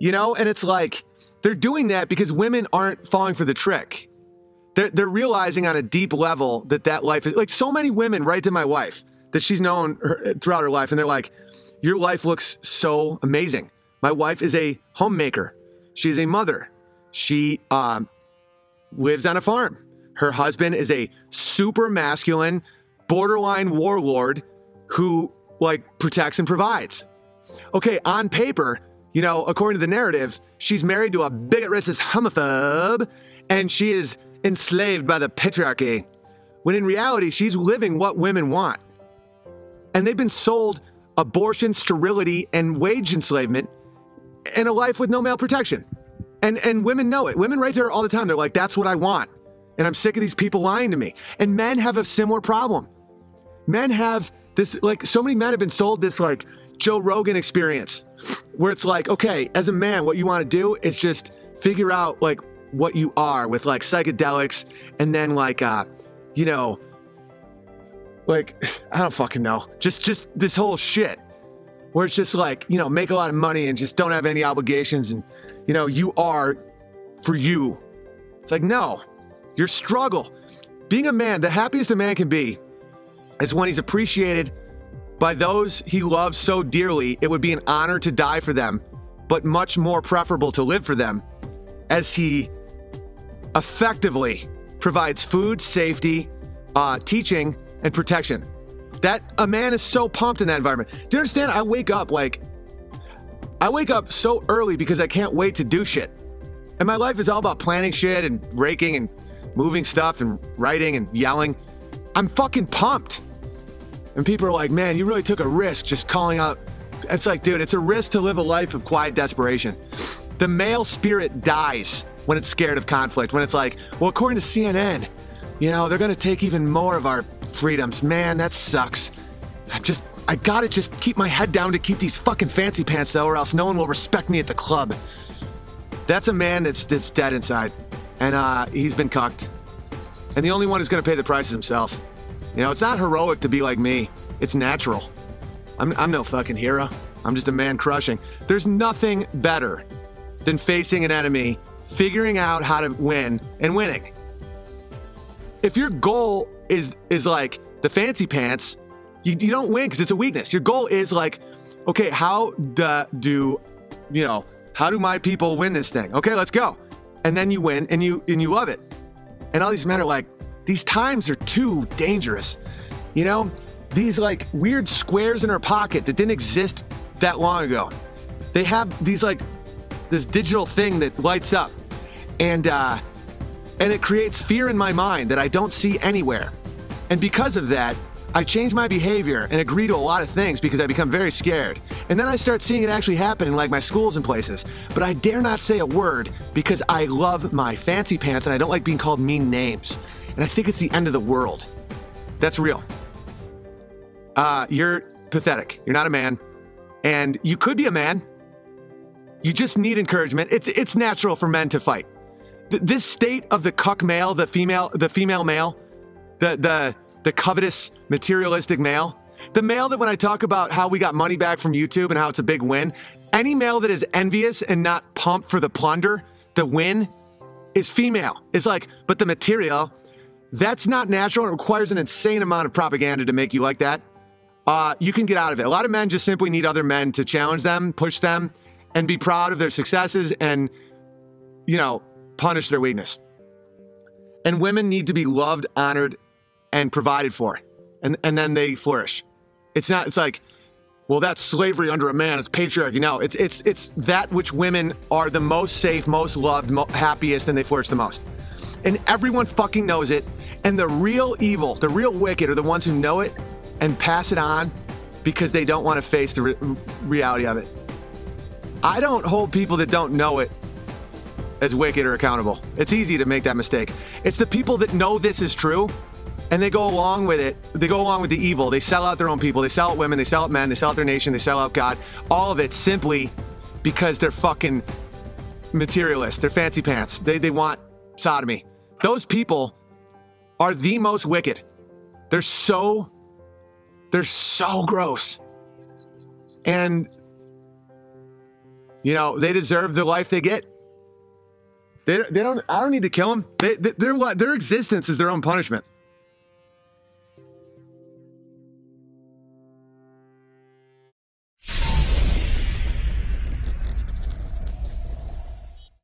You know, and it's like they're doing that because women aren't falling for the trick. They're, they're realizing on a deep level that that life is like so many women write to my wife that she's known her, throughout her life, and they're like, Your life looks so amazing. My wife is a homemaker, she is a mother, she um, lives on a farm. Her husband is a super masculine, borderline warlord who like protects and provides. Okay, on paper, you know, according to the narrative, she's married to a bigot racist homophobe and she is enslaved by the patriarchy. When in reality, she's living what women want. And they've been sold abortion, sterility, and wage enslavement and a life with no male protection. And and women know it. Women write to her all the time. They're like, that's what I want. And I'm sick of these people lying to me. And men have a similar problem. Men have this, like, so many men have been sold this, like, Joe Rogan experience where it's like, okay, as a man, what you want to do is just figure out, like, what you are with, like, psychedelics and then, like, uh, you know, like, I don't fucking know. Just, just this whole shit where it's just like, you know, make a lot of money and just don't have any obligations and, you know, you are for you. It's like, no, your struggle. Being a man, the happiest a man can be is when he's appreciated by those he loves so dearly, it would be an honor to die for them, but much more preferable to live for them as he effectively provides food, safety, uh, teaching, and protection. That a man is so pumped in that environment. Do you understand? I wake up like, I wake up so early because I can't wait to do shit. And my life is all about planning shit and raking and moving stuff and writing and yelling. I'm fucking pumped. And people are like, man, you really took a risk just calling out. It's like, dude, it's a risk to live a life of quiet desperation. The male spirit dies when it's scared of conflict, when it's like, well, according to CNN, you know, they're gonna take even more of our freedoms. Man, that sucks. I just, I gotta just keep my head down to keep these fucking fancy pants though, or else no one will respect me at the club. That's a man that's that's dead inside, and uh, he's been cucked. And the only one who's gonna pay the price is himself. You know, it's not heroic to be like me. It's natural. I'm, I'm no fucking hero. I'm just a man crushing. There's nothing better than facing an enemy, figuring out how to win, and winning. If your goal is is like the fancy pants, you, you don't win because it's a weakness. Your goal is like, okay, how do, do you know? How do my people win this thing? Okay, let's go. And then you win, and you and you love it. And all these men are like, these times are too dangerous. You know, these like weird squares in her pocket that didn't exist that long ago. They have these like this digital thing that lights up, and uh, and it creates fear in my mind that I don't see anywhere. And because of that, I change my behavior and agree to a lot of things because I become very scared. And then I start seeing it actually happen in like my schools and places. But I dare not say a word because I love my fancy pants and I don't like being called mean names. And I think it's the end of the world. That's real. Uh, you're pathetic. You're not a man. And you could be a man. You just need encouragement. It's it's natural for men to fight. Th- this state of the cuck male, the female, the female male, the the the covetous, materialistic male, the male that when I talk about how we got money back from YouTube and how it's a big win, any male that is envious and not pumped for the plunder, the win, is female. It's like, but the material, that's not natural. It requires an insane amount of propaganda to make you like that. Uh, you can get out of it. A lot of men just simply need other men to challenge them, push them, and be proud of their successes and, you know, punish their weakness. And women need to be loved, honored, and provided for. And, and then they flourish. It's not, it's like, well, that's slavery under a man, it's patriarchy. No, it's, it's, it's that which women are the most safe, most loved, mo- happiest, and they flourish the most. And everyone fucking knows it. And the real evil, the real wicked are the ones who know it and pass it on because they don't want to face the re- reality of it. I don't hold people that don't know it as wicked or accountable. It's easy to make that mistake. It's the people that know this is true and they go along with it. They go along with the evil. They sell out their own people. They sell out women. They sell out men. They sell out their nation. They sell out God. All of it simply because they're fucking materialists. They're fancy pants. They, they want sodomy. Those people are the most wicked. They're so, they're so gross. And You know, they deserve the life they get. They, they don't. I don't need to kill them. They, they, their their existence is their own punishment.